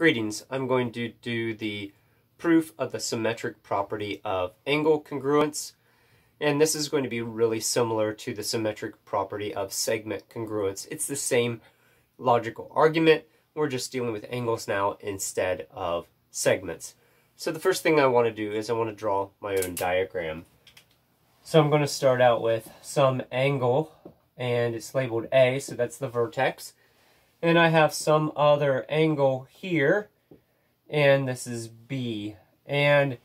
Greetings, I'm going to do the proof of the symmetric property of angle congruence. And this is going to be really similar to the symmetric property of segment congruence. It's the same logical argument. We're just dealing with angles now instead of segments. So the first thing I want to do is I want to draw my own diagram. So I'm going to start out with some angle, and it's labeled A, so that's the vertex. And I have some other angle here, and this is B. And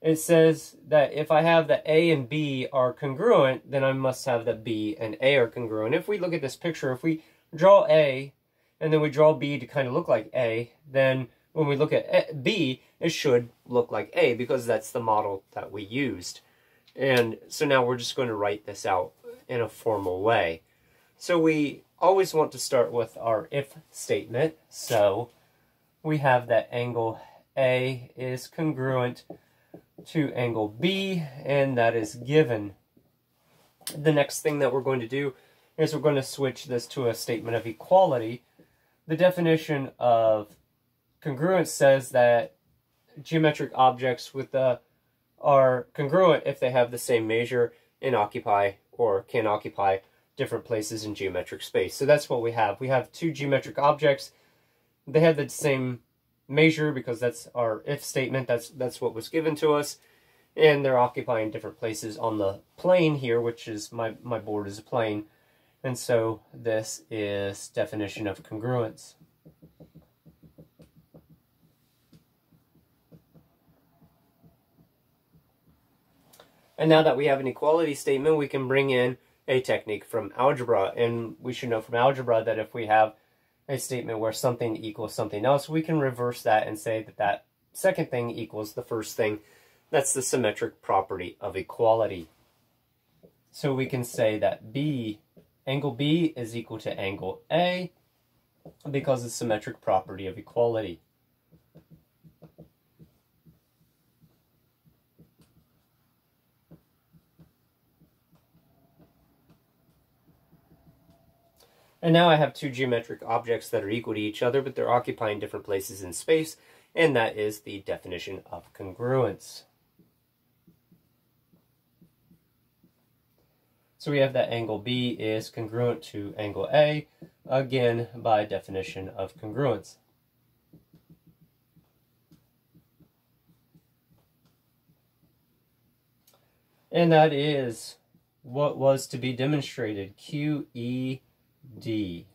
it says that if I have the A and B are congruent, then I must have the B and A are congruent. If we look at this picture, if we draw A, and then we draw B to kind of look like A, then when we look at B, it should look like A because that's the model that we used. And so now we're just going to write this out in a formal way. So we always want to start with our if statement. So we have that angle A is congruent to angle B, and that is given. The next thing that we're going to do is we're going to switch this to a statement of equality. The definition of congruence says that geometric objects with the are congruent if they have the same measure and occupy or can occupy different places in geometric space. So that's what we have. We have two geometric objects. They have the same measure because that's our if statement. That's that's what was given to us. And they're occupying different places on the plane here, which is my, my board is a plane. And so this is definition of congruence. And now that we have an equality statement, we can bring in a technique from algebra. And we should know from algebra that if we have a statement where something equals something else, we can reverse that and say that that second thing equals the first thing. That's the symmetric property of equality. So we can say that B, angle B is equal to angle A because of the symmetric property of equality. And now I have two geometric objects that are equal to each other, but they're occupying different places in space, and that is the definition of congruence. So we have that angle B is congruent to angle A, again by definition of congruence. And that is what was to be demonstrated, QE D.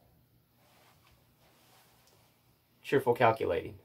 Cheerful calculating.